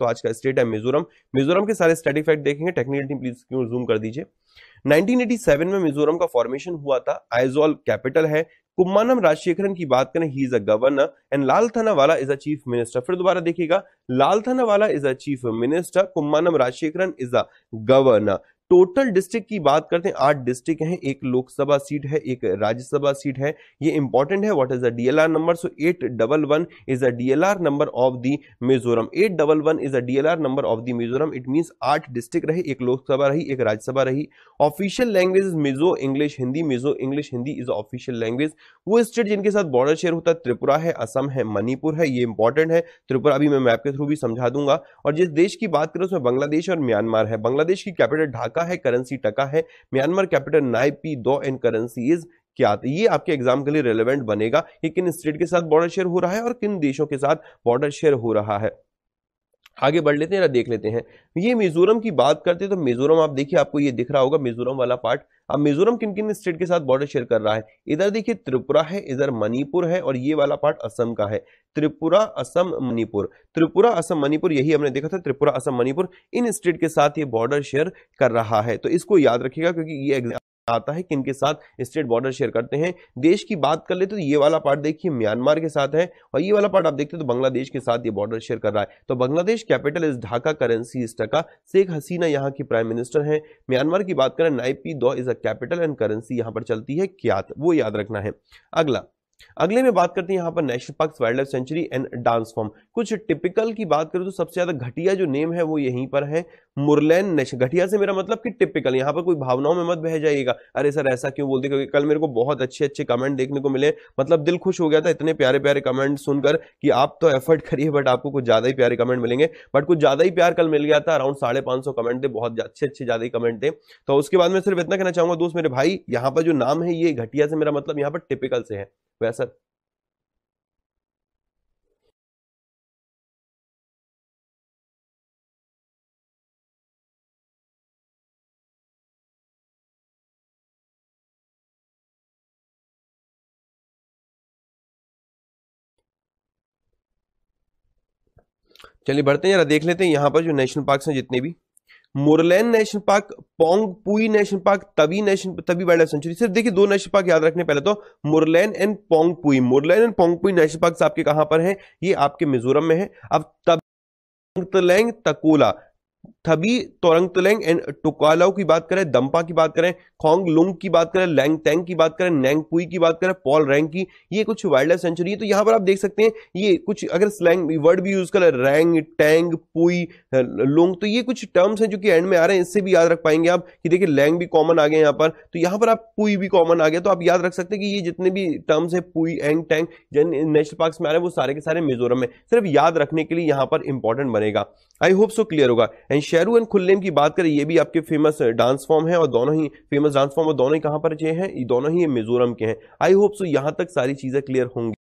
तो आज का स्टेट है मिजोरम। मिजोरम के सारे स्टडी फैक्ट देखेंगे। टेक्निकल टीम प्लीज़ क्यों जूम कर दीजिए। 1987 में मिजोरम का फॉर्मेशन हुआ था। आइजोल कैपिटल है। कुम्मानम राजशेखरन की बात करें he is a governor and Lal Thanhawla is a chief minister फिर दोबारा देखिएगा। Lal Thanhawla is a chief minister Kummanam Rajasekharan is a governor total district की बात करते हैं, आठ डिस्ट्रिक्ट हैं, एक लोकसभा सीट है, एक राज्यसभा सीट है। ये इंपॉर्टेंट है what is the DLR number so eight double one is a DLR number of the Mizoram eight double one is a DLR number of the Mizoram it means आठ district रही, एक लोकसभा रही, एक राज्यसभा रही। Official language is Mizo English Hindi Mizo English Hindi is official language वो state जिनके साथ border share होता है, त्रिपुरा है, असम है, मणिपुर है, ये इंपॉर्टेंट है। त्रिपुरा अभी मैं मैप के थ्रू भी समझा दूँगा। और जिस देश की बात करें, उसमें बांग्लादेश और म्यांमार है। बांग्लादेश की कैपिटल ढाका है करेंसी टका है म्यांमार कैपिटल नाइपी दो एंड करेंसी इज़ क्या ये आपके एग्ज़ाम के लिए रेलेवेंट बनेगा कि किन स्टेट के साथ बॉर्डर शेयर हो रहा है और किन देशों के साथ बॉर्डर शेयर हो रहा है। आगे बढ़ लेते हैं देख लेते हैं। ये मिजोरम की बात करते हैं तो मिजोरम, आप देखिए, आपको ये दिख रहा होगा मिजोरम वाला पार्ट। अब मिजोरम किन किन स्टेट के साथ बॉर्डर शेयर कर रहा है? इधर देखिए, त्रिपुरा है, इधर मणिपुर है, और ये वाला पार्ट असम का है। त्रिपुरा, असम, मणिपुर। त्रिपुरा, असम, मणिपुर, यही हमने देखा था, त्रिपुरा, असम, मणिपुर, इन स्टेट के साथ ये बॉर्डर शेयर कर रहा है। तो इसको याद रखिएगा, क्योंकि ये आता है किन के साथ स्टेट बॉर्डर शेयर करते हैं। देश की बात कर ले तो ये वाला पार्ट देखिए म्यांमार के साथ है और ये वाला पार्ट आप देखते तो बांग्लादेश के साथ ये बॉर्डर शेयर कर रहा है। तो Bangladesh capital is Dhaka currency is taka. Sheikh हसीना यहाँ की प्राइम मिनिस्टर है। म्यांमार की बात करें, Naypyidaw is a capital and currency यहाँ पर चलती है क्या वो याद रखना है। अगला अगले में बात करते हैं यहाँ पर national park wildlife sanctuary and dance form कुछ टिपिकल की बात करें तो सबसे ज़्यादा घटिया जो नेम है वो यहीं पर है मुरलैन नेशनल घटिया से मेरा मतलब कि टिपिकल यहाँ पर कोई भावनाओं में मत बह जाइएगा। अरे सर ऐसा क्यों बोलते क्योंकि कल मेरे को बहुत अच्छे अच्छे कमेंट देखने को मिले। मतलब दिल खुश हो गया था इतने प्यारे प्यारे कमेंट सुनकर कि आप तो एफर्ट करिए बट आपको कुछ ज़्यादा ही प्यारे कमेंट मिलेंगे। बट कुछ ज़्यादा ही प्यार कल मिल गया था। अराउंड साढ़े पाँच सौ कमेंट थे, बहुत अच्छे अच्छे ज़्यादा ही कमेंट थे। तो उसके बाद मैं सिर्फ़ इतना कहना चाहूँगा, दोस्त मेरे भाई, यहाँ पर जो नाम है ये घटिया से मेरा मतलब यहाँ पर टिपिकल से है। वैसा चलिए बढ़ते हैं, जरा देख लेते हैं यहाँ पर जो नेशनल पार्क हैं जितने भी। Murlen national park Phawngpui national park तभी नेशनल तभी वाइल्ड लाइफ सेंचुरी। सिर्फ़ देखिए, दो नेशनल पार्क याद रखने पहले तो Murlen and Phawngpui Murlen and Phawngpui national park आपके कहाँ पर है? ये आपके मिजोरम में है। अब तब तकोला। थबी तोरंगतुलेंग एंड टुकालाओ की बात करें दम्पा की बात करें खोंग लुंग की बात करें लैंग टैंग की बात करें नैंग पुई की बात करें, पॉल रैंग की, ये कुछ वाइल्ड लाइफ सेंचुरी है। तो यहाँ पर आप देख सकते हैं, ये कुछ अगर स्लैंग वर्ड भी यूज़ करें, रैंग, टैंग, पुई, लुंग तो ये कुछ टर्म्स हैं जो कि एंड में आ रहे हैं, इससे भी याद रख पाएँगे आप कि देखिए लैंग भी कॉमन आ गया यहाँ पर। तो यहाँ पर आप पुई भी कॉमन आ गया तो आप याद रख सकते हैं कि ये जितने भी टर्म्स है, पुई, एंग, टैंग, जिन नेशनल पार्क में आ रहे हैं, वो सारे के सारे मिजोरम में सिर्फ़ याद रखने के लिए यहाँ पर इंपॉर्टेंट बनेगा। आई होप सो क्लियर होगा। एंड शेरू एंड खुल्लेम की बात करें, ये भी आपके फ़ेमस डांस फॉर्म है और दोनों ही फ़ेमस डांस फॉर्म और दोनों ही कहाँ पर हैं? ये दोनों ही मिजोरम के हैं। आई होप सो यहाँ तक सारी चीज़ें क्लियर होंगी।